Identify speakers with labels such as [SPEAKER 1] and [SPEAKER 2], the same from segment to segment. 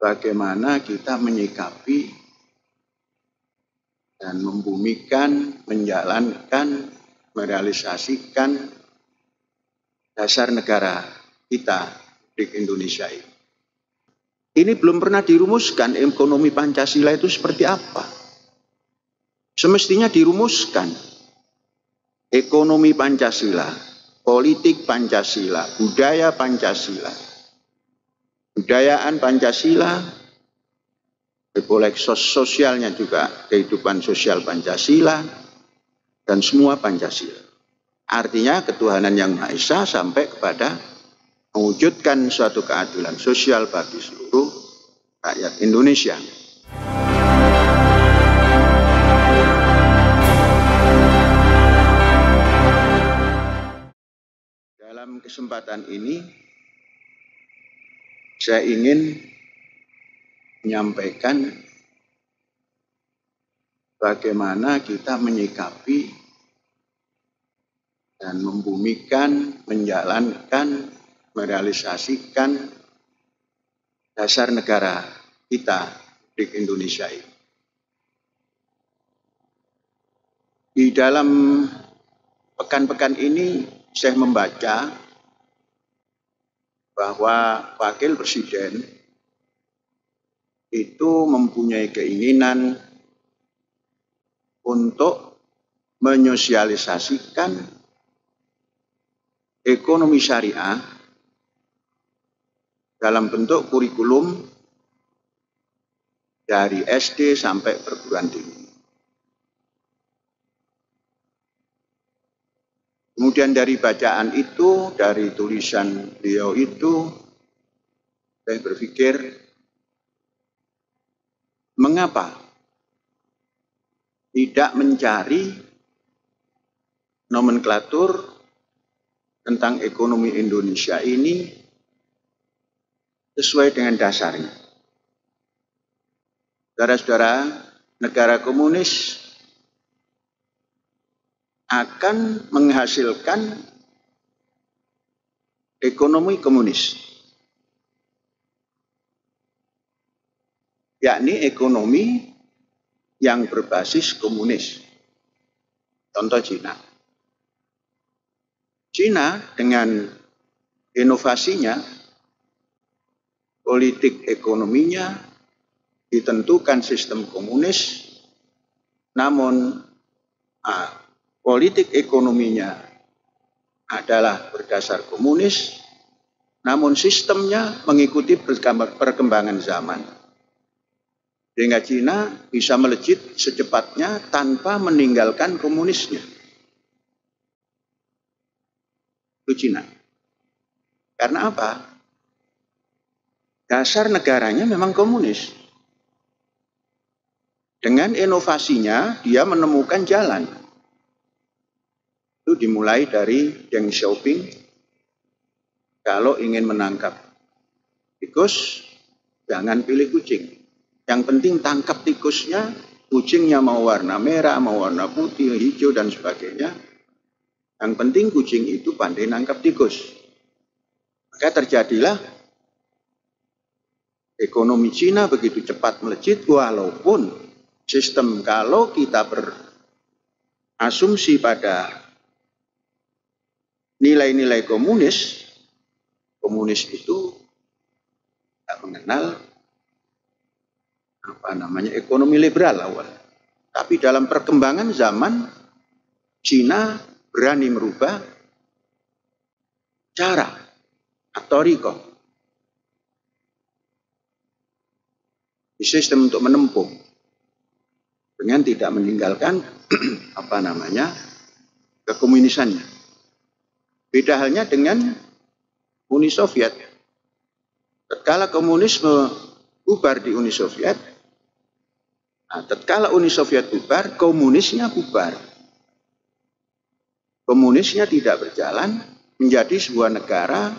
[SPEAKER 1] bagaimana kita menyikapi dan membumikan, menjalankan, merealisasikan dasar negara kita di Indonesia ini. Ini belum pernah dirumuskan ekonomi Pancasila itu seperti apa. Semestinya dirumuskan ekonomi Pancasila, politik Pancasila, budaya Pancasila, budayaan Pancasila, boleh sosialnya juga kehidupan sosial Pancasila dan semua Pancasila. Artinya ketuhanan yang Maha Esa sampai kepada mewujudkan suatu keadilan sosial bagi seluruh rakyat Indonesia. Dalam kesempatan ini saya ingin menyampaikan bagaimana kita menyikapi dan membumikan, menjalankan, merealisasikan dasar negara kita di Indonesia ini. Di dalam pekan-pekan ini saya membaca bahwa Wakil Presiden itu mempunyai keinginan untuk menyosialisasikan ekonomi syariah dalam bentuk kurikulum dari SD sampai perguruan tinggi. Kemudian dari bacaan itu, dari tulisan beliau itu, saya berpikir Mengapa tidak mencari nomenklatur tentang ekonomi Indonesia ini sesuai dengan dasarnya? Saudara-saudara, negara komunis akan menghasilkan ekonomi komunis. yakni ekonomi yang berbasis komunis. Contoh Cina. Cina dengan inovasinya, politik ekonominya ditentukan sistem komunis, namun ah, politik ekonominya adalah berdasar komunis, namun sistemnya mengikuti perkembangan zaman. Sehingga Cina bisa melejit secepatnya tanpa meninggalkan komunisnya. Itu Cina. Karena apa? Dasar negaranya memang komunis. Dengan inovasinya dia menemukan jalan. Itu dimulai dari Deng Xiaoping. Kalau ingin menangkap tikus, jangan pilih kucing yang penting tangkap tikusnya, kucingnya mau warna merah, mau warna putih, hijau, dan sebagainya. Yang penting kucing itu pandai nangkap tikus. Maka terjadilah ekonomi Cina begitu cepat melejit walaupun sistem kalau kita berasumsi pada nilai-nilai komunis, komunis itu tidak mengenal apa namanya ekonomi liberal awal. Tapi dalam perkembangan zaman Cina berani merubah cara atau riko sistem untuk menempuh dengan tidak meninggalkan apa namanya kekomunisannya. Beda halnya dengan Uni Soviet. Tatkala komunisme bubar di Uni Soviet, Nah, tatkala Uni Soviet bubar, komunisnya bubar. Komunisnya tidak berjalan menjadi sebuah negara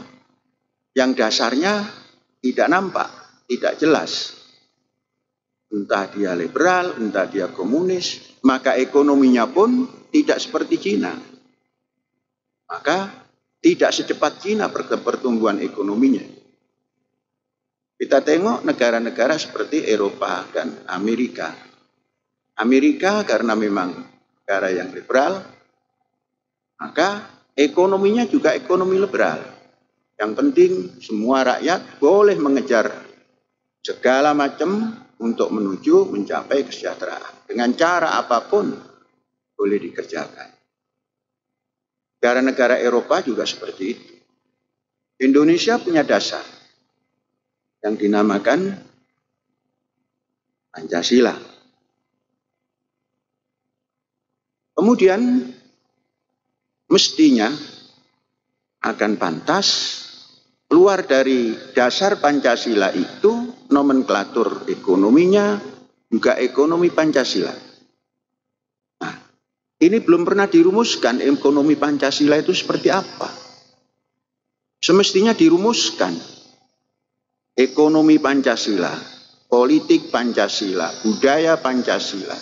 [SPEAKER 1] yang dasarnya tidak nampak, tidak jelas. Entah dia liberal, entah dia komunis, maka ekonominya pun tidak seperti Cina. Maka tidak secepat Cina pertumbuhan ekonominya. Kita tengok negara-negara seperti Eropa dan Amerika. Amerika karena memang negara yang liberal, maka ekonominya juga ekonomi liberal. Yang penting semua rakyat boleh mengejar segala macam untuk menuju mencapai kesejahteraan. Dengan cara apa pun boleh dikerjakan. Negara-negara Eropa juga seperti itu. Indonesia punya dasar yang dinamakan Pancasila. Kemudian mestinya akan pantas keluar dari dasar Pancasila itu nomenklatur ekonominya juga ekonomi Pancasila. Ini belum pernah dirumuskan ekonomi Pancasila itu seperti apa. Semestinya dirumuskan ekonomi Pancasila, politik Pancasila, budaya Pancasila,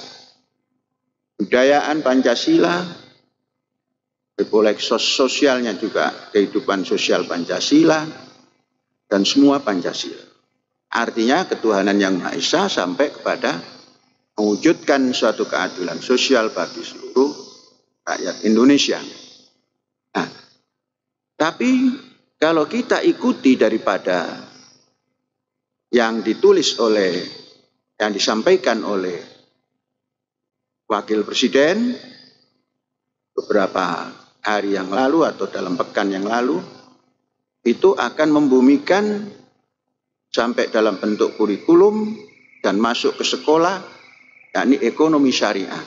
[SPEAKER 1] budayaan Pancasila, boleh sosialnya juga kehidupan sosial Pancasila, dan semua Pancasila. Artinya ketuhanan yang Maha Esa sampai kepada mewujudkan suatu keadilan sosial bagi seluruh rakyat Indonesia. Nah, tapi kalau kita ikuti daripada yang ditulis oleh yang disampaikan oleh wakil presiden beberapa hari yang lalu atau dalam pekan yang lalu itu akan membumikan sampai dalam bentuk kurikulum dan masuk ke sekolah yakni ekonomi syariah.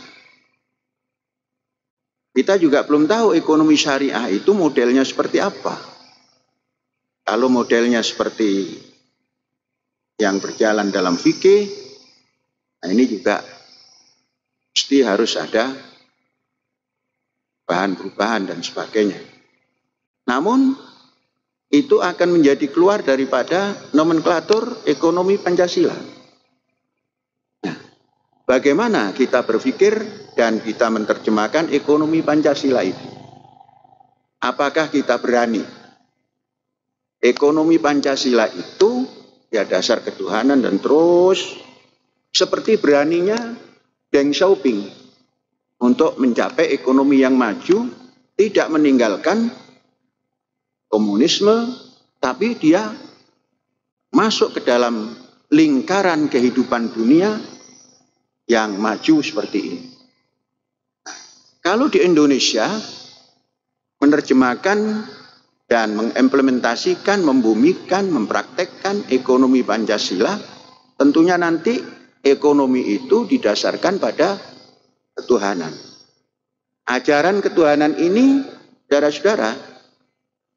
[SPEAKER 1] Kita juga belum tahu ekonomi syariah itu modelnya seperti apa. Kalau modelnya seperti yang berjalan dalam fikih, nah ini juga mesti harus ada bahan perubahan dan sebagainya. Namun itu akan menjadi keluar daripada nomenklatur ekonomi Pancasila. Bagaimana kita berpikir dan kita menerjemahkan ekonomi Pancasila itu? Apakah kita berani? Ekonomi Pancasila itu ya dasar ketuhanan dan terus seperti beraninya Deng Xiaoping untuk mencapai ekonomi yang maju tidak meninggalkan komunisme tapi dia masuk ke dalam lingkaran kehidupan dunia yang maju seperti ini. Kalau di Indonesia menerjemahkan dan mengimplementasikan, membumikan, mempraktekkan ekonomi Pancasila, tentunya nanti ekonomi itu didasarkan pada ketuhanan. Ajaran ketuhanan ini, saudara-saudara,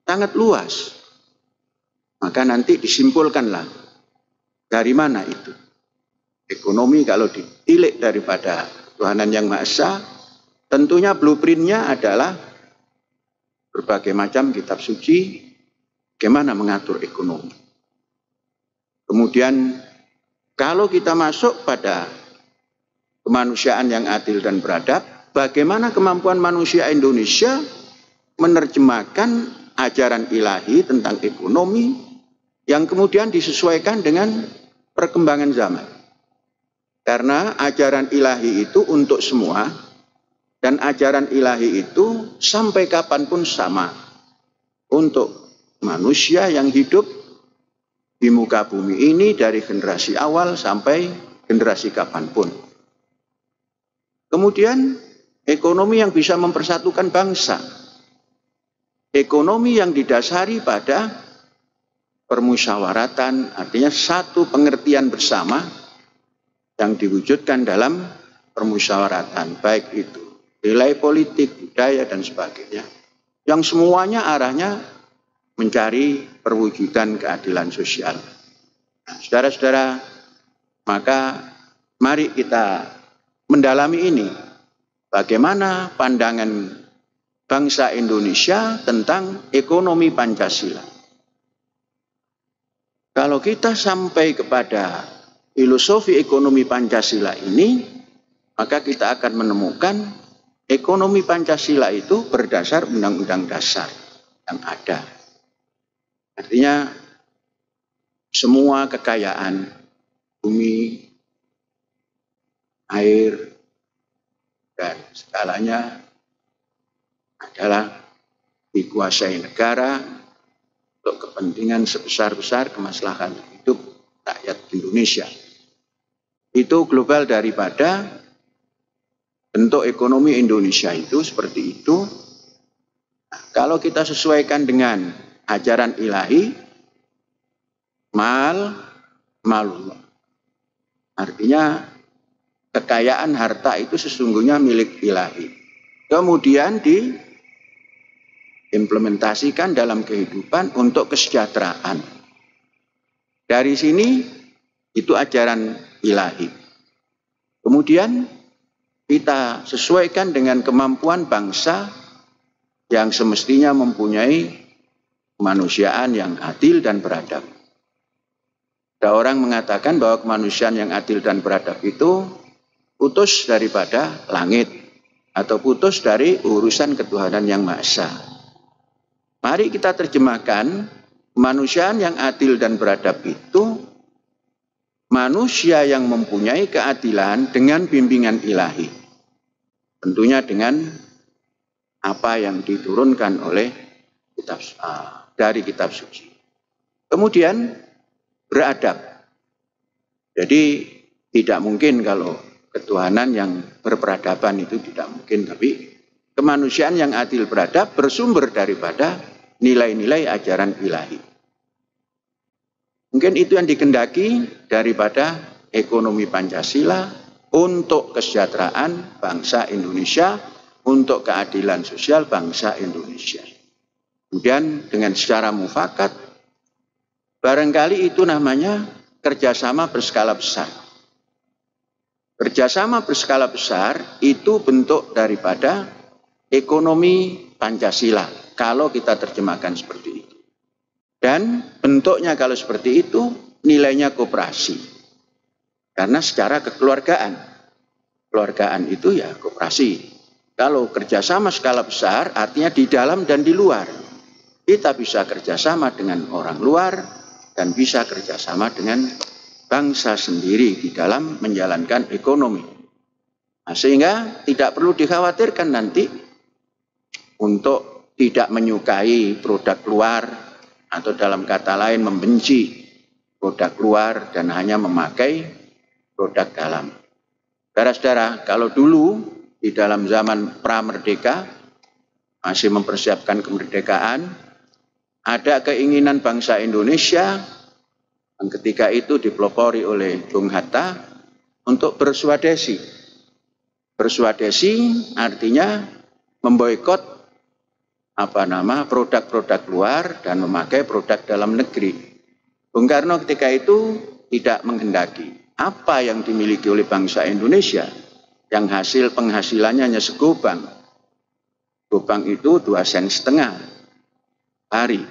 [SPEAKER 1] sangat luas. Maka nanti disimpulkanlah dari mana itu. Ekonomi kalau ditilik daripada ketuhanan yang Maha Esa, tentunya blueprintnya adalah berbagai macam kitab suci, bagaimana mengatur ekonomi. Kemudian kalau kita masuk pada kemanusiaan yang adil dan beradab, bagaimana kemampuan manusia Indonesia menerjemahkan ajaran ilahi tentang ekonomi yang kemudian disesuaikan dengan perkembangan zaman. Karena ajaran ilahi itu untuk semua, dan ajaran ilahi itu sampai kapan pun sama untuk manusia yang hidup di muka bumi ini dari generasi awal sampai generasi kapan pun. Kemudian ekonomi yang bisa mempersatukan bangsa. Ekonomi yang didasari pada permusyawaratan, artinya satu pengertian bersama yang diwujudkan dalam permusyawaratan, baik itu nilai politik, budaya, dan sebagainya. Yang semuanya arahnya mencari perwujudan keadilan sosial. Nah, saudara-saudara, maka mari kita mendalami ini. Bagaimana pandangan bangsa Indonesia tentang ekonomi Pancasila. Kalau kita sampai kepada filosofi ekonomi Pancasila ini, maka kita akan menemukan Ekonomi Pancasila itu berdasar undang-undang dasar yang ada. Artinya semua kekayaan bumi, air, dan segalanya adalah dikuasai negara untuk kepentingan sebesar-besar kemaslahatan hidup rakyat Indonesia. Itu global daripada bentuk ekonomi Indonesia itu seperti itu. Nah, kalau kita sesuaikan dengan ajaran ilahi, mal malullah. Artinya kekayaan harta itu sesungguhnya milik ilahi. Kemudian diimplementasikan dalam kehidupan untuk kesejahteraan. Dari sini itu ajaran ilahi. Kemudian kita sesuaikan dengan kemampuan bangsa yang semestinya mempunyai kemanusiaan yang adil dan beradab. Ada orang mengatakan bahwa kemanusiaan yang adil dan beradab itu putus daripada langit atau putus dari urusan ketuhanan yang Maha. Mari kita terjemahkan kemanusiaan yang adil dan beradab itu manusia yang mempunyai keadilan dengan bimbingan ilahi. Tentunya dengan apa yang diturunkan oleh kitab uh, dari kitab suci. Kemudian beradab. Jadi tidak mungkin kalau ketuhanan yang berperadaban itu tidak mungkin, tapi kemanusiaan yang adil beradab bersumber daripada nilai-nilai ajaran ilahi. Mungkin itu yang dikendaki daripada ekonomi Pancasila untuk kesejahteraan bangsa Indonesia, untuk keadilan sosial bangsa Indonesia. Kemudian dengan secara mufakat, barangkali itu namanya kerjasama berskala besar Kerjasama berskala besar itu bentuk daripada ekonomi Pancasila, kalau kita terjemahkan seperti itu. Dan bentuknya kalau seperti itu, nilainya kooperasi. Karena secara kekeluargaan, keluargaan itu ya kooperasi. Kalau kerjasama skala besar, artinya di dalam dan di luar. Kita bisa kerjasama dengan orang luar dan bisa kerjasama dengan bangsa sendiri di dalam menjalankan ekonomi. Nah, sehingga tidak perlu dikhawatirkan nanti untuk tidak menyukai produk luar atau dalam kata lain membenci produk luar dan hanya memakai produk dalam. Saudara-saudara, kalau dulu di dalam zaman pra-merdeka masih mempersiapkan kemerdekaan, ada keinginan bangsa Indonesia yang ketika itu dipelopori oleh Bung Hatta untuk berswadesi. Berswadesi artinya memboikot apa nama produk-produk luar dan memakai produk dalam negeri. Bung Karno ketika itu tidak menghendaki apa yang dimiliki oleh bangsa Indonesia yang hasil penghasilannya hanya segobang. Gobang itu dua sen setengah hari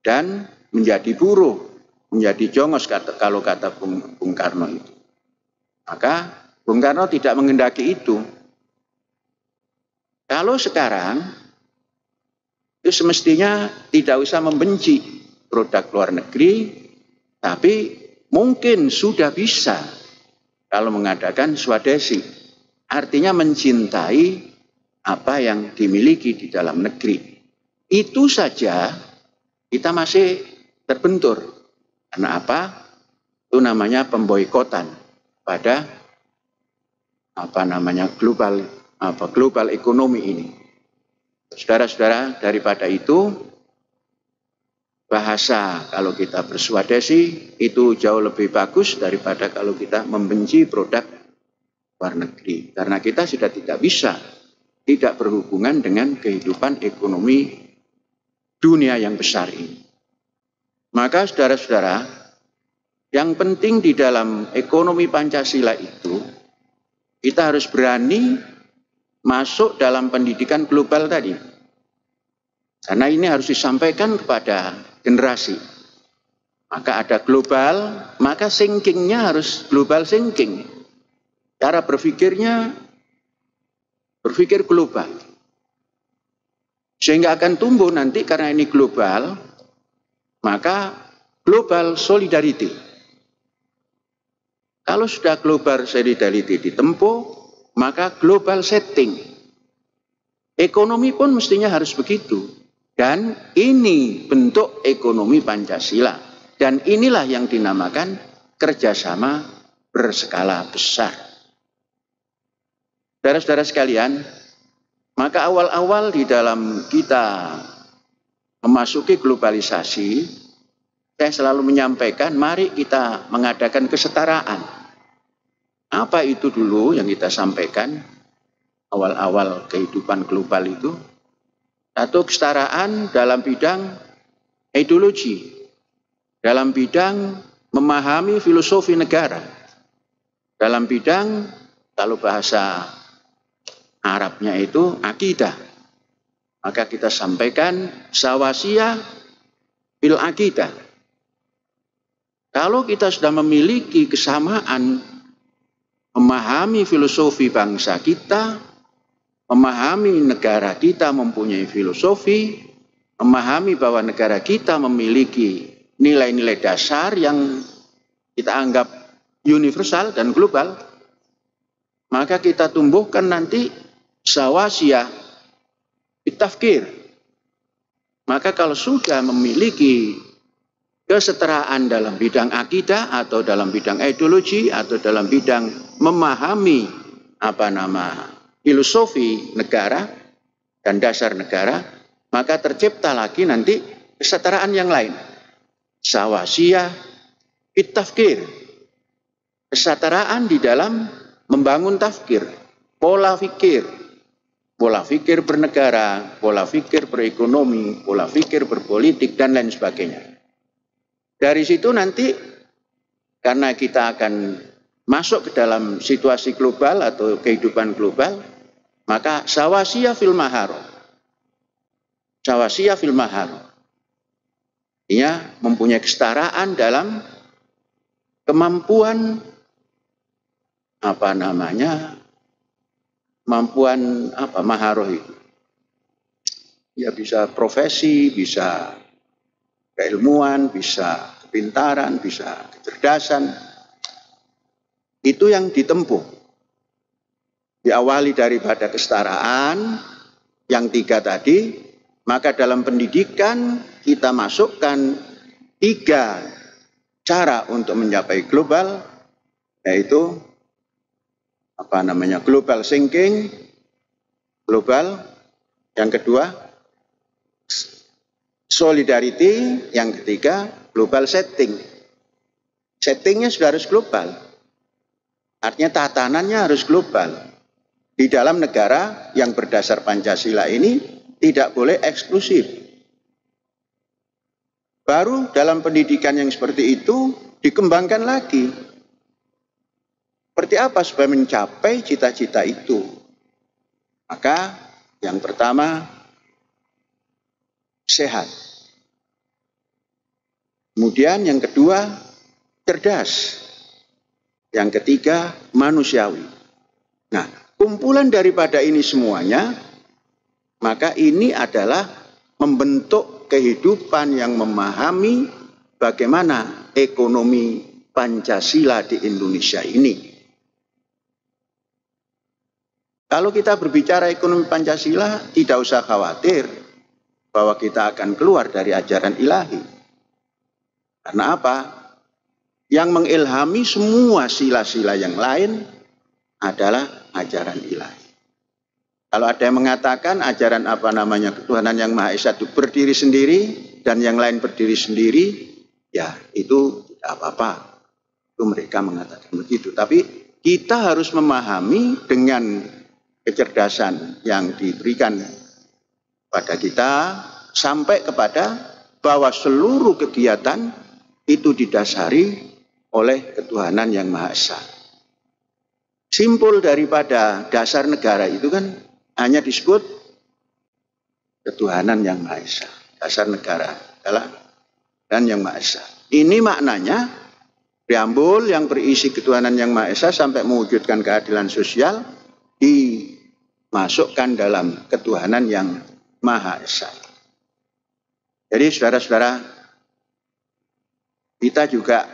[SPEAKER 1] dan menjadi buruh menjadi jongos kata, kalau kata Bung, Bung Karno itu. Maka Bung Karno tidak mengendaki itu. Kalau sekarang itu semestinya tidak usah membenci produk luar negeri, tapi mungkin sudah bisa kalau mengadakan swadesi. Artinya mencintai apa yang dimiliki di dalam negeri. Itu saja kita masih terbentur karena apa? Itu namanya pemboikotan pada apa namanya global apa global ekonomi ini. Saudara-saudara, daripada itu bahasa kalau kita berswadesi itu jauh lebih bagus daripada kalau kita membenci produk luar negeri. Karena kita sudah tidak bisa tidak berhubungan dengan kehidupan ekonomi dunia yang besar ini. Maka saudara-saudara, yang penting di dalam ekonomi Pancasila itu, kita harus berani masuk dalam pendidikan global tadi. Karena ini harus disampaikan kepada generasi. Maka ada global, maka thinkingnya harus global thinking. Cara berpikirnya berpikir global. Sehingga akan tumbuh nanti karena ini global, maka global solidarity. Kalau sudah global solidarity ditempuh, maka global setting. Ekonomi pun mestinya harus begitu. Dan ini bentuk ekonomi Pancasila. Dan inilah yang dinamakan kerjasama berskala besar. Saudara-saudara sekalian, maka awal-awal di dalam kita memasuki globalisasi, saya selalu menyampaikan, mari kita mengadakan kesetaraan. Apa itu dulu yang kita sampaikan awal-awal kehidupan global itu? Satu kesetaraan dalam bidang ideologi, dalam bidang memahami filosofi negara, dalam bidang kalau bahasa Arabnya itu akidah. Maka kita sampaikan sawasiyah bil akidah. Kalau kita sudah memiliki kesamaan memahami filosofi bangsa kita, memahami negara kita mempunyai filosofi, memahami bahwa negara kita memiliki nilai-nilai dasar yang kita anggap universal dan global, maka kita tumbuhkan nanti sawasiyah bitafkir. Maka kalau sudah memiliki kesetaraan dalam bidang akidah atau dalam bidang ideologi atau dalam bidang memahami apa nama filosofi negara dan dasar negara, maka tercipta lagi nanti kesetaraan yang lain. Sawasiyah bitafkir. Kesetaraan di dalam membangun tafkir, pola fikir, pola pikir bernegara, pola pikir berekonomi, pola pikir berpolitik, dan lain sebagainya. Dari situ nanti, karena kita akan masuk ke dalam situasi global atau kehidupan global, maka sawasiyah fil maharo. Sawasiyah fil maharo. Ia mempunyai kesetaraan dalam kemampuan apa namanya kemampuan apa maharoh itu. Ya bisa profesi, bisa keilmuan, bisa kepintaran, bisa kecerdasan. Itu yang ditempuh. Diawali daripada kesetaraan yang tiga tadi, maka dalam pendidikan kita masukkan tiga cara untuk mencapai global, yaitu apa namanya global thinking, global. Yang kedua solidarity, yang ketiga global setting. Settingnya sudah harus global. Artinya tatanannya harus global. Di dalam negara yang berdasar Pancasila ini tidak boleh eksklusif. Baru dalam pendidikan yang seperti itu dikembangkan lagi seperti apa supaya mencapai cita-cita itu? Maka yang pertama sehat. Kemudian yang kedua cerdas. Yang ketiga manusiawi. Nah, kumpulan daripada ini semuanya maka ini adalah membentuk kehidupan yang memahami bagaimana ekonomi Pancasila di Indonesia ini. Kalau kita berbicara ekonomi Pancasila, tidak usah khawatir bahwa kita akan keluar dari ajaran ilahi. Karena apa? Yang mengilhami semua sila-sila yang lain adalah ajaran ilahi. Kalau ada yang mengatakan ajaran apa namanya ketuhanan yang Maha Esa itu berdiri sendiri dan yang lain berdiri sendiri, ya itu tidak apa-apa. Itu mereka mengatakan begitu. Tapi kita harus memahami dengan kecerdasan yang diberikan pada kita sampai kepada bahwa seluruh kegiatan itu didasari oleh ketuhanan yang Maha Esa. Simpul daripada dasar negara itu kan hanya disebut ketuhanan yang Maha Esa. Dasar negara adalah dan yang Maha Esa. Ini maknanya preambul yang berisi ketuhanan yang Maha Esa sampai mewujudkan keadilan sosial di masukkan dalam ketuhanan yang Maha Esa. Jadi saudara-saudara, kita juga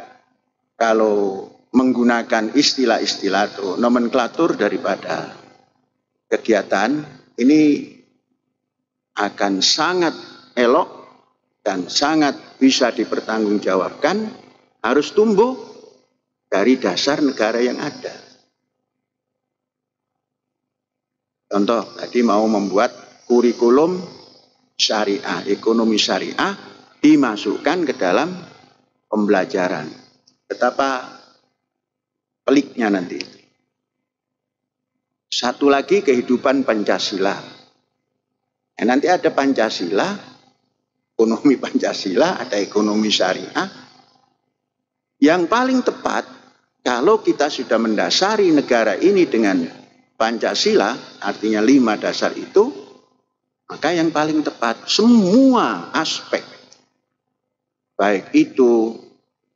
[SPEAKER 1] kalau menggunakan istilah-istilah atau nomenklatur daripada kegiatan ini akan sangat elok dan sangat bisa dipertanggungjawabkan harus tumbuh dari dasar negara yang ada. Contoh, tadi mau membuat kurikulum syariah, ekonomi syariah dimasukkan ke dalam pembelajaran. Betapa peliknya nanti. Satu lagi kehidupan Pancasila. Nah, nanti ada Pancasila, ekonomi Pancasila, ada ekonomi syariah. Yang paling tepat kalau kita sudah mendasari negara ini dengan Pancasila, artinya lima dasar itu, maka yang paling tepat semua aspek, baik itu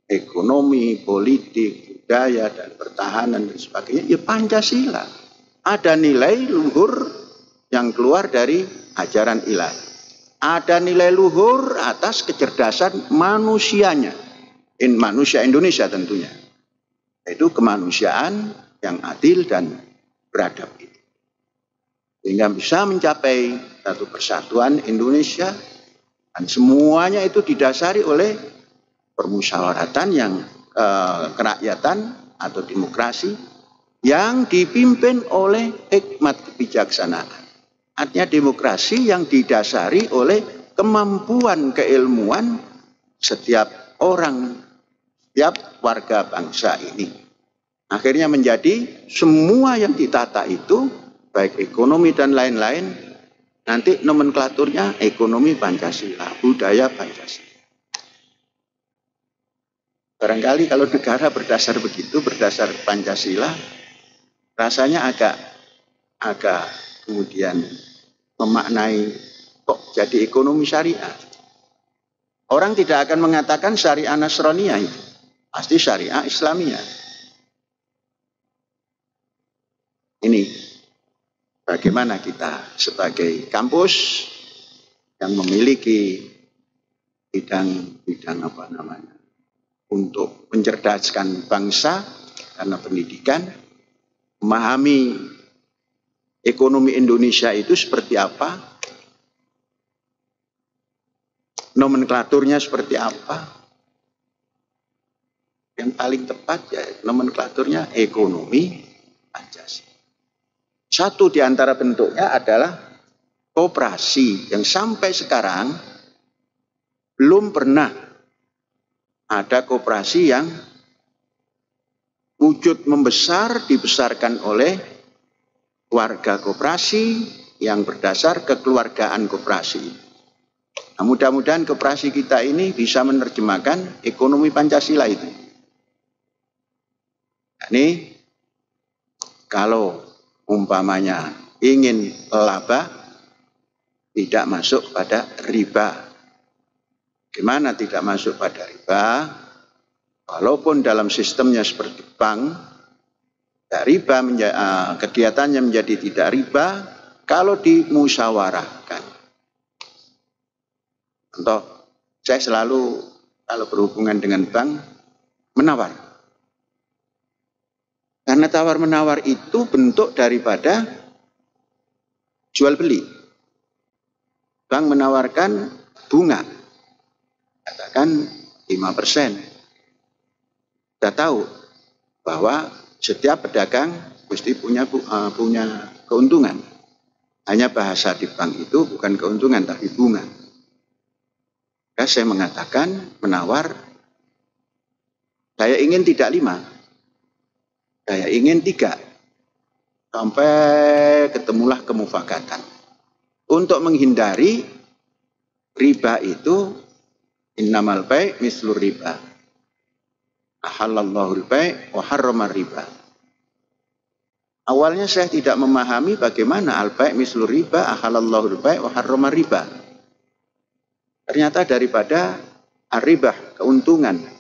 [SPEAKER 1] ekonomi, politik, budaya dan pertahanan dan sebagainya, ya Pancasila. Ada nilai luhur yang keluar dari ajaran ilahi. Ada nilai luhur atas kecerdasan manusianya. In manusia Indonesia tentunya. Itu kemanusiaan yang adil dan beradab itu. Sehingga bisa mencapai satu persatuan Indonesia dan semuanya itu didasari oleh permusyawaratan yang eh, kerakyatan atau demokrasi yang dipimpin oleh hikmat kebijaksanaan. Artinya demokrasi yang didasari oleh kemampuan keilmuan setiap orang, setiap warga bangsa ini. Akhirnya menjadi semua yang ditata itu, baik ekonomi dan lain-lain, nanti nomenklaturnya ekonomi Pancasila, budaya Pancasila. Barangkali kalau negara berdasar begitu, berdasar Pancasila, rasanya agak agak kemudian memaknai kok jadi ekonomi syariah. Orang tidak akan mengatakan syariah Nasraniyah itu. Pasti syariah Islamiyah. Ini bagaimana kita sebagai kampus yang memiliki bidang-bidang apa namanya untuk mencerdaskan bangsa karena pendidikan, memahami ekonomi Indonesia itu seperti apa, nomenklaturnya seperti apa. Yang paling tepat ya nomenklaturnya ekonomi Pancasila. Satu di antara bentuknya adalah kooperasi yang sampai sekarang belum pernah ada kooperasi yang wujud membesar dibesarkan oleh warga kooperasi yang berdasar kekeluargaan kooperasi. Nah, mudah-mudahan kooperasi kita ini bisa menerjemahkan ekonomi Pancasila itu. Ini kalau umpamanya ingin laba tidak masuk pada riba Gimana tidak masuk pada riba? Walaupun dalam sistemnya seperti bank, ya riba menja- uh, kegiatannya menjadi tidak riba kalau dimusyawarahkan. Contoh, saya selalu kalau berhubungan dengan bank menawar. Karena tawar menawar itu bentuk daripada jual beli. Bank menawarkan bunga katakan 5 persen. Kita tahu bahwa setiap pedagang mesti punya uh, punya keuntungan. Hanya bahasa di bank itu bukan keuntungan tapi bunga. Ya, saya mengatakan menawar saya ingin tidak lima, saya ingin tiga, sampai ketemulah kemufakatan. Untuk menghindari riba itu Innamal bai' mislur riba. Ahallallahu al-bai' wa riba. Awalnya saya tidak memahami bagaimana al-bai' mislur riba, ahallallahu al-bai' riba. Ternyata daripada ar-ribah, keuntungan.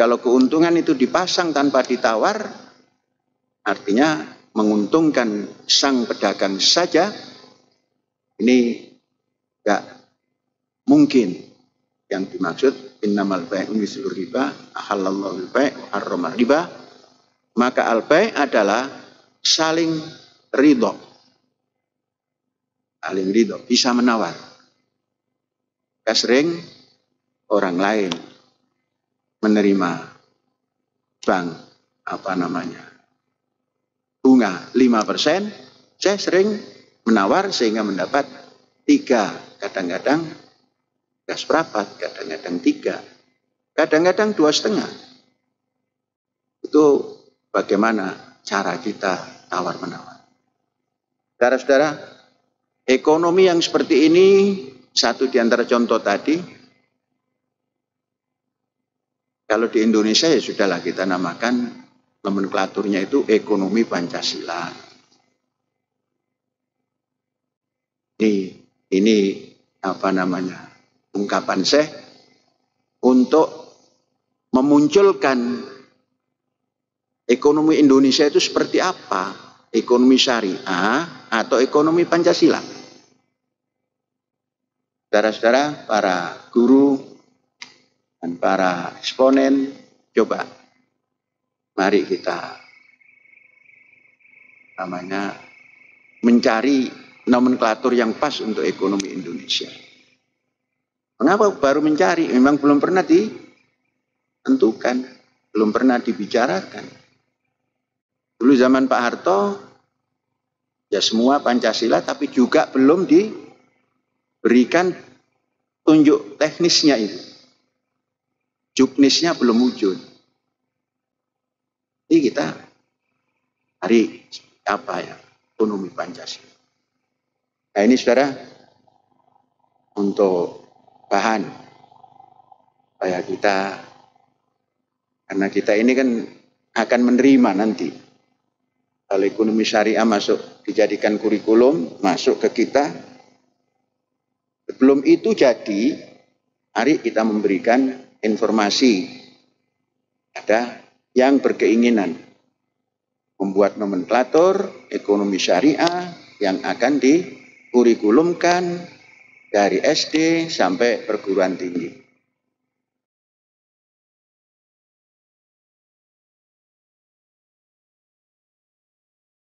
[SPEAKER 1] Kalau keuntungan itu dipasang tanpa ditawar, artinya menguntungkan sang pedagang saja, ini tidak mungkin. Yang dimaksud innamal bai'u mislu riba ahallallahu al-bai' harrama riba. Maka al-bai' adalah saling ridho. Saling ridho bisa menawar. Sering orang lain menerima bank apa namanya bunga 5%, saya sering menawar sehingga mendapat tiga, kadang-kadang gas perapat, kadang-kadang tiga, kadang-kadang dua setengah. Itu bagaimana cara kita tawar-menawar. Saudara-saudara, ekonomi yang seperti ini, satu di antara contoh tadi, kalau di Indonesia ya sudahlah kita namakan nomenklaturnya itu ekonomi Pancasila. Ini, ini apa namanya ungkapan saya untuk memunculkan ekonomi Indonesia itu seperti apa? Ekonomi syariah atau ekonomi Pancasila? Saudara-saudara, para guru dan para eksponen, coba mari kita namanya mencari nomenklatur yang pas untuk ekonomi Indonesia. Mengapa baru mencari? Memang belum pernah ditentukan, belum pernah dibicarakan. Dulu zaman Pak Harto, ya semua Pancasila, tapi juga belum diberikan tunjuk teknisnya itu. Juknisnya belum wujud. Ini kita hari apa ya ekonomi Pancasila. Nah ini saudara untuk bahan supaya kita karena kita ini kan akan menerima nanti kalau ekonomi syariah masuk dijadikan kurikulum masuk ke kita sebelum itu jadi hari kita memberikan informasi ada yang berkeinginan membuat nomenklatur ekonomi syariah yang akan dikurikulumkan dari SD sampai perguruan tinggi.